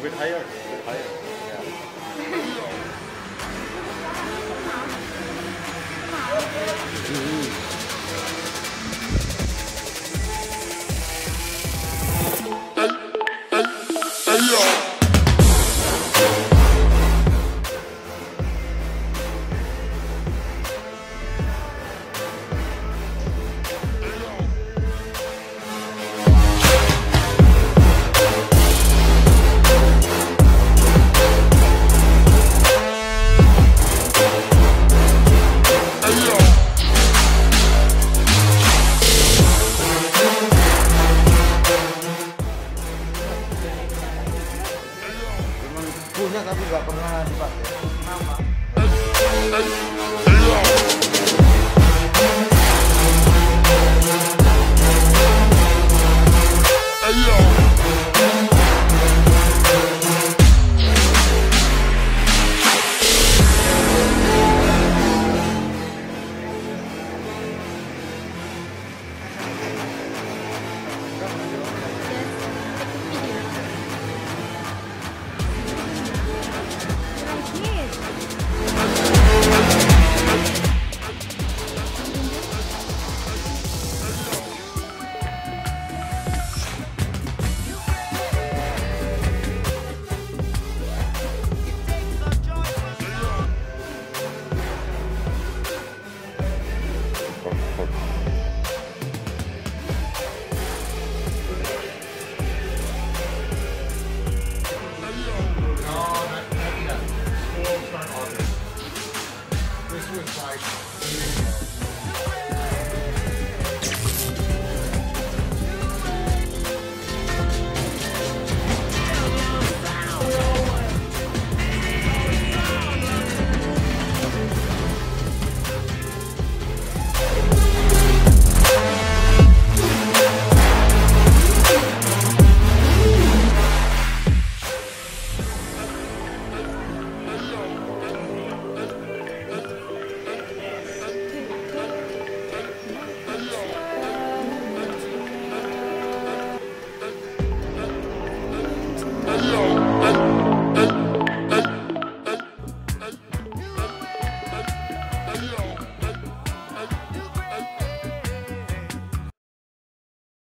Higher, higher. Yeah. Punya tapi nggak pernah dipakai. Nama. Beautiful. No, This was like